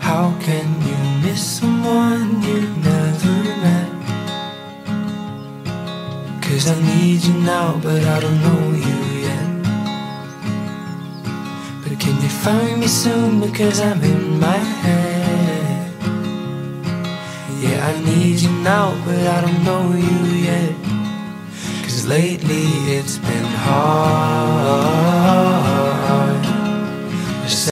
How can you miss someone you've never Cause I need you now, but I don't know you yet. But can you find me soon? Because I'm in my head. Yeah, I need you now, but I don't know you yet. Cause lately it's been hard.